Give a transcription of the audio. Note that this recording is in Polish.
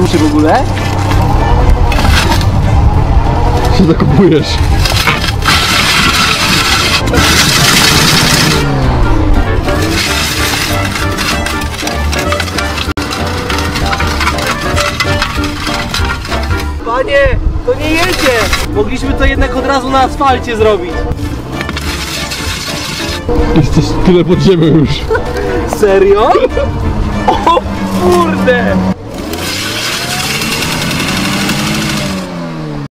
ruszy w ogóle? Się zakopujesz. Panie, to nie jedzie! Mogliśmy to jednak od razu na asfalcie zrobić. Jesteś tyle pod ziemią już. Serio? O kurde!